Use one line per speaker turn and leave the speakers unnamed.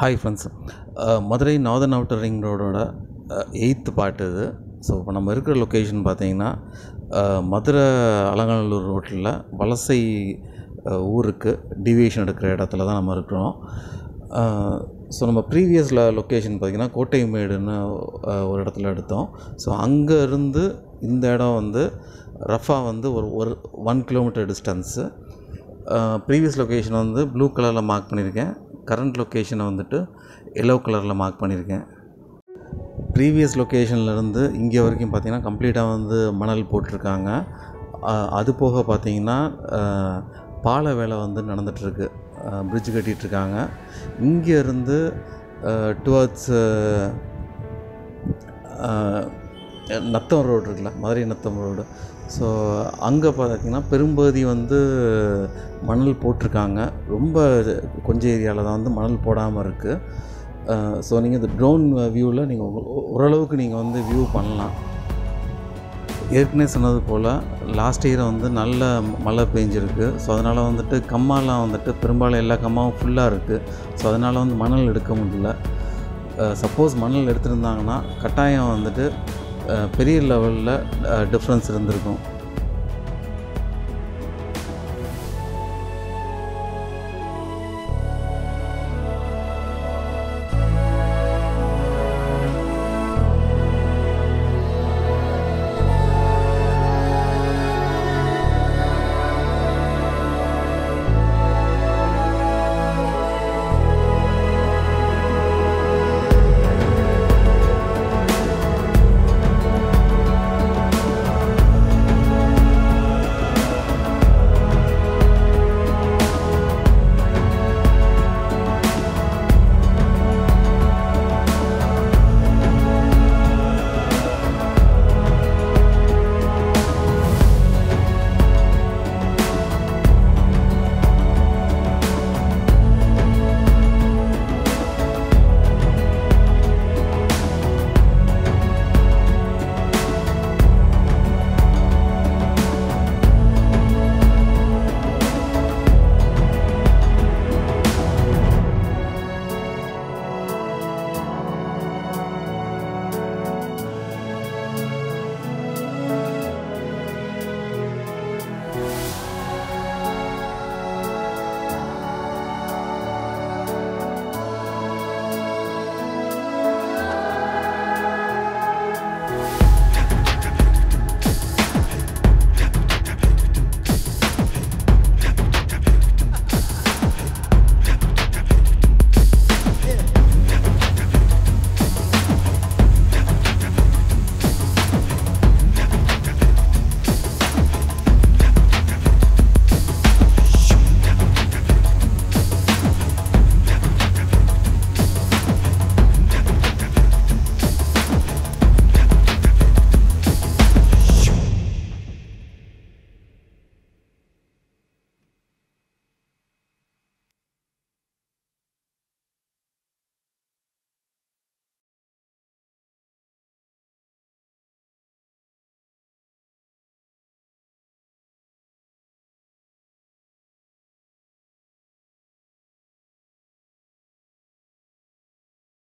Hi friends uh, Madurai northern outer ring ரோடோட eighth part இது. So இப்போ நம்ம இருக்கிற லொக்கேஷன் பார்த்தீங்கன்னா uh, மதுரை அலங்காநல்லூர் ரோட்டில் வலசை uh, ஊருக்கு டிவியேஷன் எடுக்கிற இடத்துல தான் நம்ம இருக்கிறோம். ஸோ நம்ம ப்ரீவியஸில் லொக்கேஷன் பார்த்திங்கன்னா கோட்டைமேடுன்னு ஒரு இடத்துல எடுத்தோம். ஸோ அங்கேருந்து இந்த இடம் வந்து ரஃபாக வந்து ஒரு ஒரு one kilometre distance previous location வந்து ப்ளூ கலரில் மார்க் பண்ணியிருக்கேன் கரண்ட் லொக்கேஷனை வந்துட்டு எல்லோ கலரில் மார்க் பண்ணியிருக்கேன். ப்ரீவியஸ் லொக்கேஷன்லேருந்து இங்கே வரைக்கும் பார்த்தீங்கன்னா கம்ப்ளீட்டாக வந்து மணல் போட்டிருக்காங்க. அது போக பார்த்தீங்கன்னா பாலை பால வேலை வந்து நடந்துகிட்ருக்கு பிரிட்ஜ் கட்டிகிட்ருக்காங்க இங்கேருந்து டுவர்ட்ஸ் நத்தம் ரோடு இருக்குல்ல மதுரை நத்தம் ரோடு. ஸோ அங்கே பார்த்தீங்கன்னா பெரும்பகுதி வந்து மணல் போட்டிருக்காங்க. ரொம்ப கொஞ்சம் ஏரியாவில் தான் வந்து மணல் போடாமல் இருக்குது ஸோ நீங்கள் இந்த ட்ரோன் வியூவில் நீங்கள் ஓரளவுக்கு நீங்கள் வந்து வியூ பண்ணலாம். ஏற்கனவே சொன்னது போல் லாஸ்ட் இயர் வந்து நல்ல மழை பெஞ்சிருக்கு. ஸோ அதனால் வந்துட்டு கம்மாலாம் வந்துட்டு பெரும்பாலும் எல்லா கம்மாவும் ஃபுல்லாக இருக்குது ஸோ அதனால் வந்து மணல் எடுக்க முடியல. சப்போஸ் மணல் எடுத்துருந்தாங்கன்னா கட்டாயம் வந்துட்டு பெரிய லெவலில் டிஃப்ரென்ஸ் இருந்திருக்கும்.